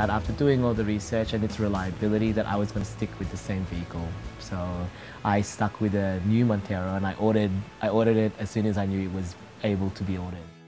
that after doing all the research and its reliability that I was going to stick with the same vehicle. So I stuck with a new Montero and I ordered, I ordered it as soon as I knew it was able to be ordered.